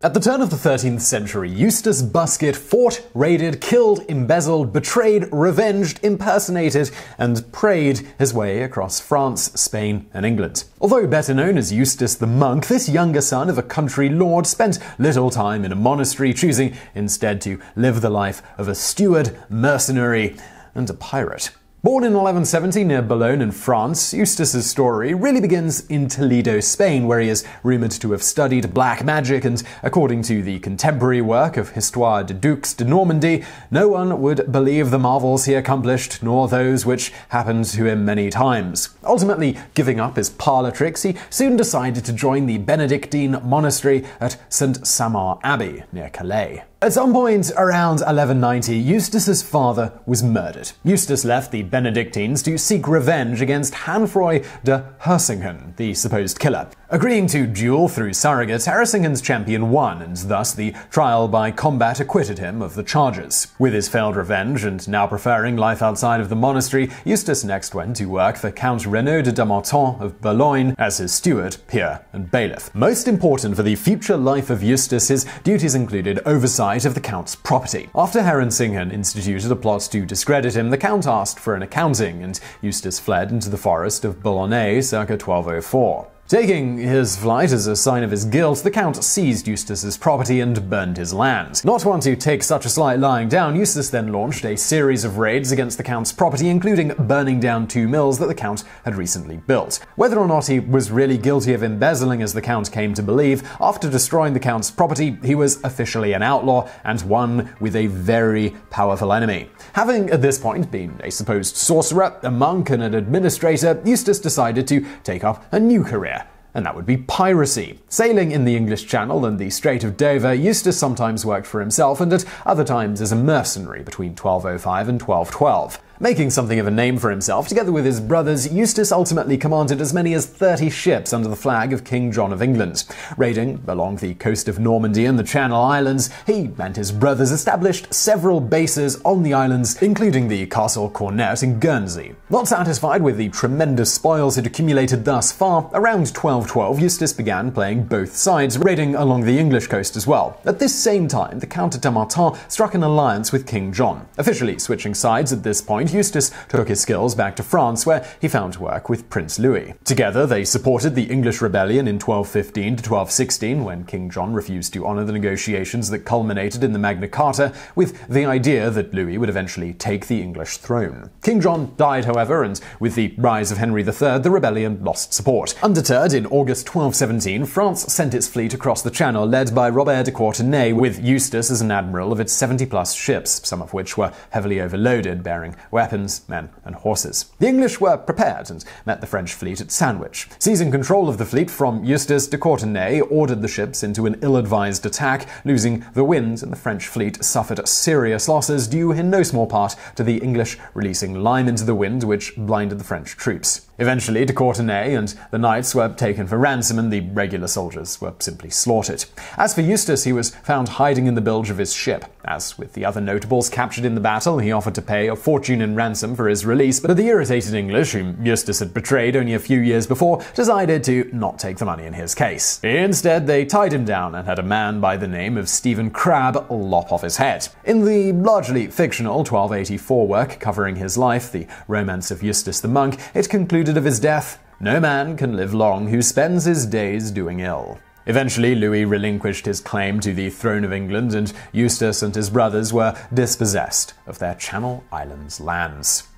At the turn of the 13th century, Eustace Busket fought, raided, killed, embezzled, betrayed, revenged, impersonated, and prayed his way across France, Spain, and England. Although better known as Eustace the Monk, this younger son of a country lord spent little time in a monastery, choosing instead to live the life of a steward, mercenary, and a pirate. Born in 1170 near Boulogne in France, Eustace's story really begins in Toledo, Spain, where he is rumored to have studied black magic, and according to the contemporary work of Histoire des Ducs de Normandie, no one would believe the marvels he accomplished, nor those which happened to him many times. Ultimately, giving up his parlor tricks, he soon decided to join the Benedictine monastery at St. Samer Abbey near Calais. At some point around 1190, Eustace's father was murdered. Eustace left the Benedictines to seek revenge against Hanfroy de Hersingen, the supposed killer. Agreeing to duel through surrogates, Hersingen's champion won, and thus the trial by combat acquitted him of the charges. With his failed revenge and now preferring life outside of the monastery, Eustace next went to work for Count Renaud de Dammartin of Boulogne as his steward, peer, and bailiff. Most important for the future life of Eustace, his duties included oversight of the Count's property. After Herensingen instituted a plot to discredit him, the Count asked for an accounting, and Eustace fled into the forest of Boulogne circa 1204. Taking his flight as a sign of his guilt, the Count seized Eustace's property and burned his land. Not one to take such a slight lying down, Eustace then launched a series of raids against the Count's property, including burning down two mills that the Count had recently built. Whether or not he was really guilty of embezzling, as the Count came to believe, after destroying the Count's property, he was officially an outlaw and one with a very powerful enemy. Having at this point been a supposed sorcerer, a monk, and an administrator, Eustace decided to take up a new career and that would be piracy. Sailing in the English Channel and the Strait of Dover, Eustace sometimes worked for himself and at other times as a mercenary between 1205 and 1212. Making something of a name for himself, together with his brothers, Eustace ultimately commanded as many as 30 ships under the flag of King John of England. Raiding along the coast of Normandy and the Channel Islands, he and his brothers established several bases on the islands, including the Castle Cornet in Guernsey. Not satisfied with the tremendous spoils he'd accumulated thus far, around 1212, Eustace began playing both sides, raiding along the English coast as well. At this same time, the Count de Dammartin struck an alliance with King John. Officially switching sides at this point, Eustace took his skills back to France, where he found work with Prince Louis. Together, they supported the English rebellion in 1215 to 1216, when King John refused to honor the negotiations that culminated in the Magna Carta, with the idea that Louis would eventually take the English throne. King John died, however, and with the rise of Henry III, the rebellion lost support. Undeterred, in August 1217, France sent its fleet across the Channel, led by Robert de Courtenay, with Eustace as an admiral of its 70 plus ships, some of which were heavily overloaded, bearing weapons, men, and horses. The English were prepared and met the French fleet at Sandwich. Seizing control of the fleet from Eustace de Courtenay, ordered the ships into an ill advised attack, losing the wind, and the French fleet suffered serious losses due in no small part to the English releasing lime into the wind, which blinded the French troops. Eventually, de Courtenay and the knights were taken for ransom, and the regular soldiers were simply slaughtered. As for Eustace, he was found hiding in the bilge of his ship. As with the other notables captured in the battle, he offered to pay a fortune in ransom for his release, but the irritated English, whom Eustace had betrayed only a few years before, decided to not take the money in his case. Instead, they tied him down and had a man by the name of Stephen Crabbe lop off his head. In the largely fictional 1284 work covering his life, The Romance of Eustace the Monk, it concluded of his death No man can live long who spends his days doing ill. Eventually, Louis relinquished his claim to the throne of England, and Eustace and his brothers were dispossessed of their Channel Islands lands.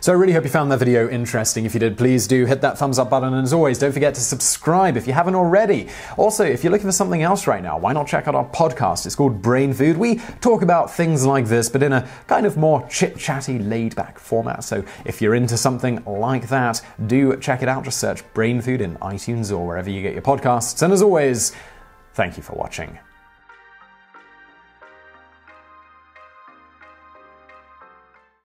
So I really hope you found that video interesting. If you did, please do hit that thumbs up button. And as always, don't forget to subscribe if you haven't already. Also, if you're looking for something else right now, why not check out our podcast? It's called BrainFood. We talk about things like this, but in a kind of more chit chatty, laid back format. So if you're into something like that, do check it out. Just search BrainFood in iTunes or wherever you get your podcasts. And as always, thank you for watching.